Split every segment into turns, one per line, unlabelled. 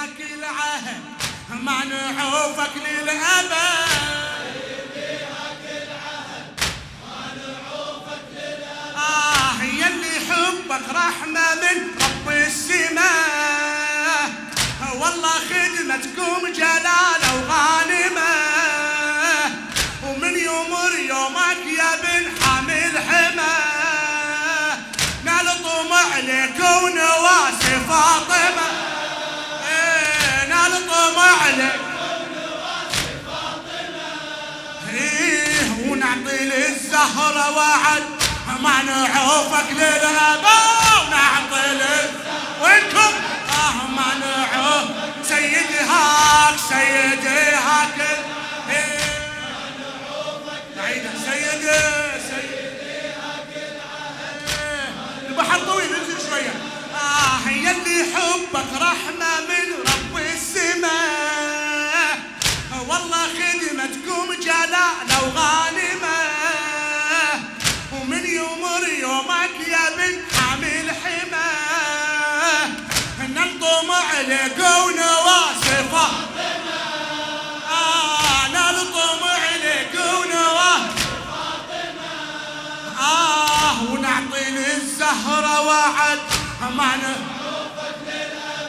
هاك العهد ما نعوفك للأبد. آه يلي حبك رحمة من رب السماء. والله خدمتكم جلالة وغانمة. ومن يمر يومك يا بن حامل حمى. نال طمع لك إيه نعيدها سيدي سيدي إيه، البحر طويل انزل شوية. آه يلي حبك رحمة للزهرة وعد. ما ن...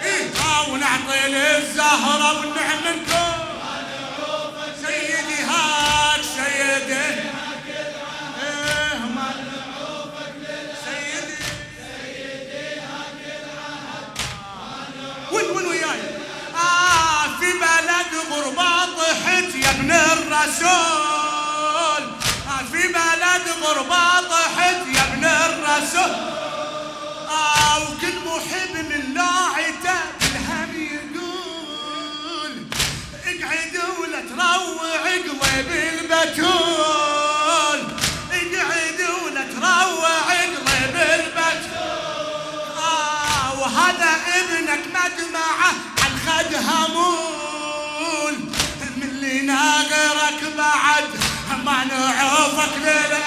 إيه آه ونعطي للزهرة والنعم منكم سيدي هاك سيدي. إيه آه في بلد غربة طحت يا ابن الرسول. البتول. اقعد ولا تروع قلب البتول. وهذا ابنك مدمعة عن خد همول. من اللي ناغرك بعد ما نعوفك للابد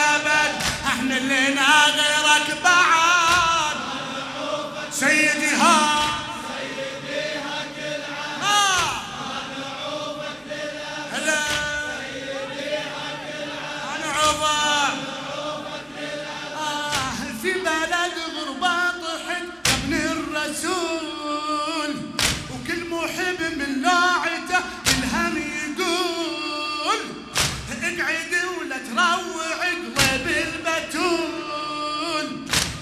الرسول وكل محب من لاعته الهم يقول. اقعد ولا تروع قلب البتول.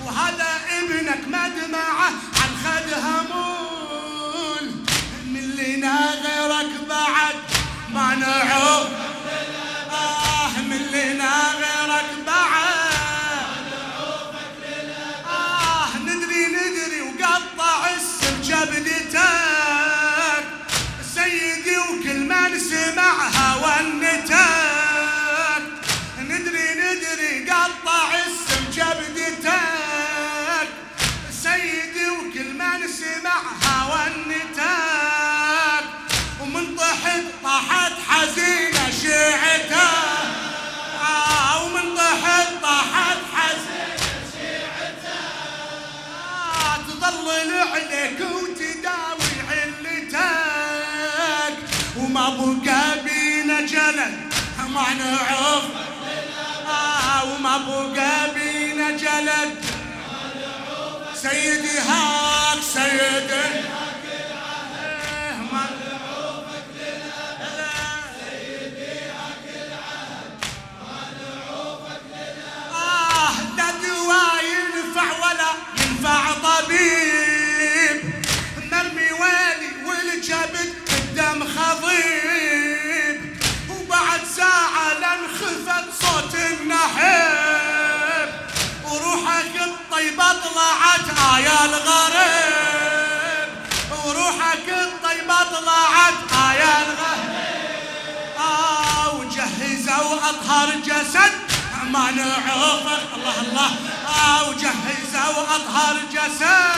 وهذا ابنك مدمعه عن خد همول. من اللي ناغرك بعد ما نعوف عليك وتداوي علتك. وما بقى بينا جلد. ما نعوف آه وما بقى بينا جلد. سيدي هاك سيدي طلعت آية الغريب وروحك الطيبة طلعت آية الغريب آه وجهزوا أطهر جسد ما نعوفك الله الله. آه وجهزوا أطهر جسد.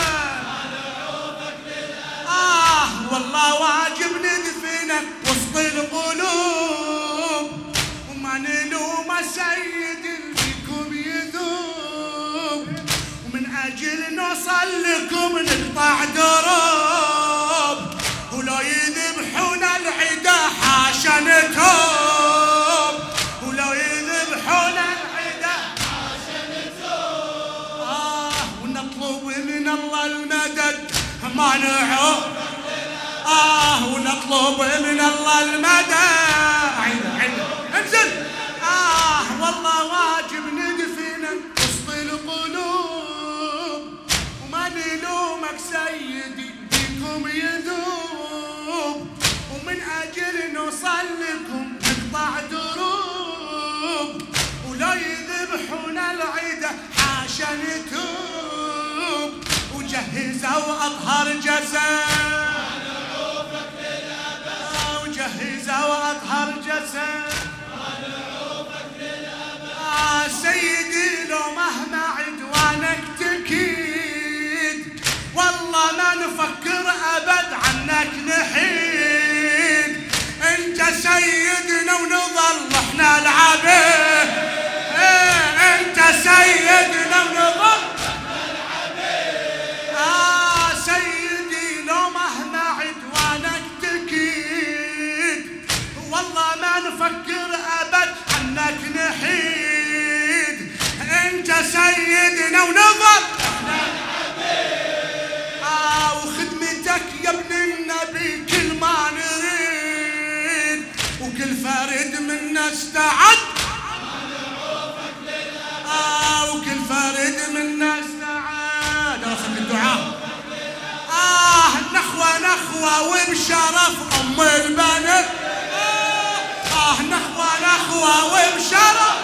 آه والله واجب ندفنك وسط القلوب. وما نلوم سيد نوصل نقطع دروب ولو يذبحون العدا حاشا نتوب ولو يذبحون العدا حاشا نتوب آه ونطلب من الله المدد. ما نعود. آه ونطلب من الله المدد. وجهزوا أطهر جسد. وجهزوا أطهر جسد. آه سيدي لو مهما عدوانك تكيد والله ما نفكر أبد عنك نحيد. أنت سيدنا ونظل إحنا العبيد. وكل فرد منا استعد. آه وكل فرد منا استعد. رسم الدعاء آه نخوة نخوة وبشرف أم البنات. آه نخوة نخوة وبشرف.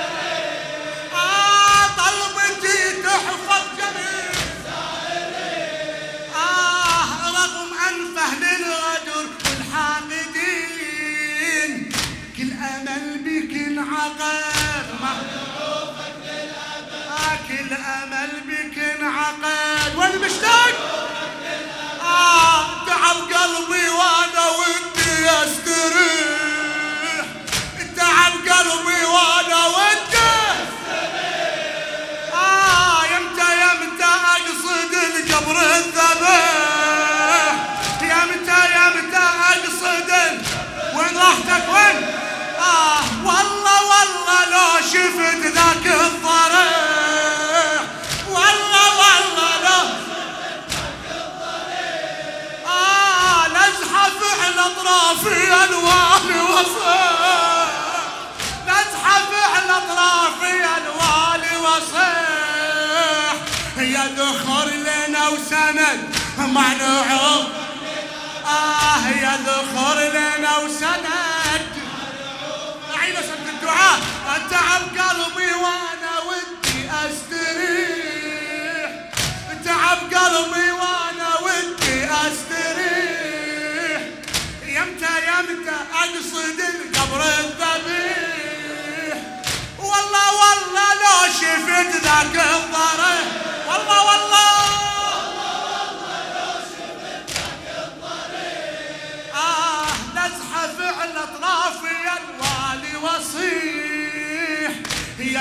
وسند مع نعوم آه يا ذخر لنا وسند. أعيد سند الدعاء. تعب قلبي وأنا ودي أستريح. تعب قلبي وأنا ودي أستريح. يمتى يمتى أقصد القبر الذبيح؟ والله والله لو شفت ذاك الضرر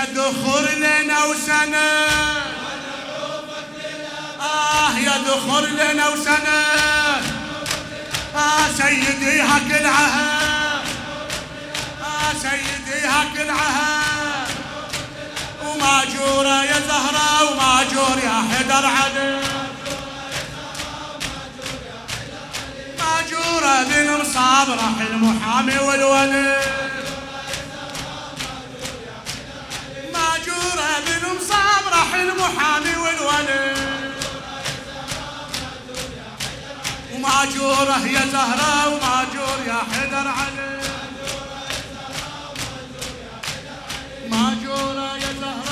دخر لنا وسنة آه يا دخر لنا وسنة آه سيدي هك العهد. آه سيدي هك العهد. وماجورة يا زهرة وماجور يا حدر عدل ماجورة بن مصاب راح المحامي والولي من المحامي يا زهرة وماجور يا حيدر علي. ماجوره يا زهرة.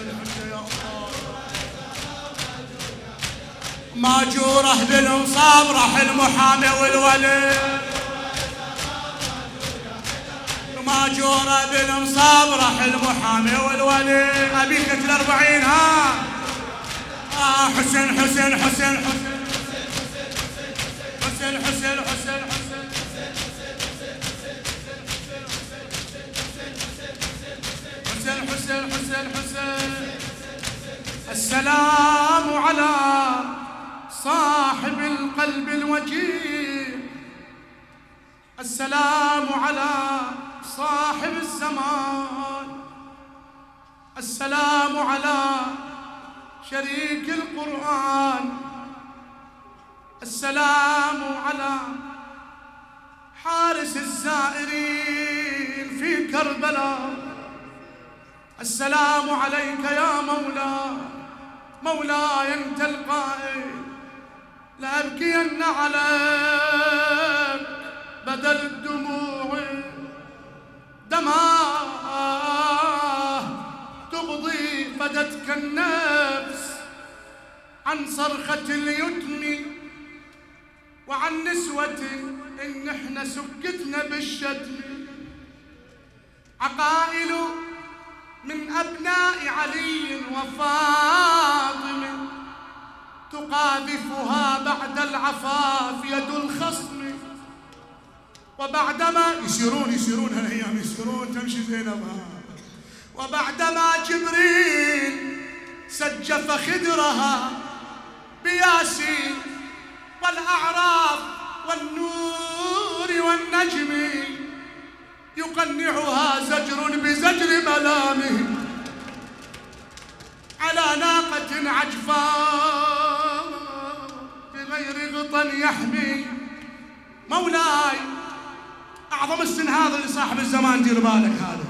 يا ماجوره بالانصاب راح المحامي والولي ماجوره بالانصاب راح المحامي والولي ابيك الاربعين ها آه حسين حسين حسين حسين حسين حسين حسين حسين حسين حسين حسين السلام على صاحب القلب الوجيه. السلام على صاحب الزمان. السلام على شريك القرآن. السلام على حارس الزائرين في كربلاء. السلام عليك يا مولاي. مولاي أنت القائل لأبكين عليك بدل الدموع. دماه تقضي فدتك النفس عن صرخة اليتم وعن نسوة إن إحنا سكتنا بالشتم. عقائل من أبناء علي وفاطمة تقاذفها بعد العفاف يد الخصم. وبعدما يسيرون يسيرون هالأيام يسيرون تمشي زينب. وبعدما جبريل سجف خدرها بياسين والأعراف والنور والنجم يقنعها زجر بزجر ملامه على ناقة عجفاء بغير غطى يحمي. مولاي أعظم استنهاض لصاحب الزمان دير بالك هذا.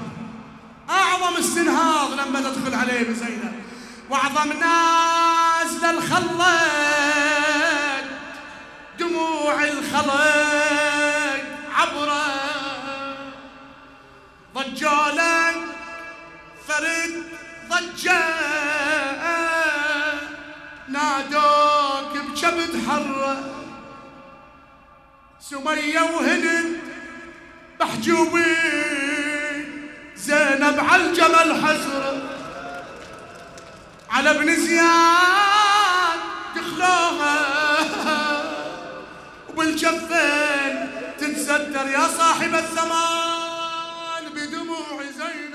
أعظم استنهاض لما تدخل عليه بزينب وأعظم ناس للخلق دموع الخلق عبره ضجالا فرد ضجة. نادوك بكبد حرة سمية وهند محجوبين زينب على الجمل حسرة على ابن زياد دخلوها وبالجفين تتستر يا صاحب الزمان. موعزين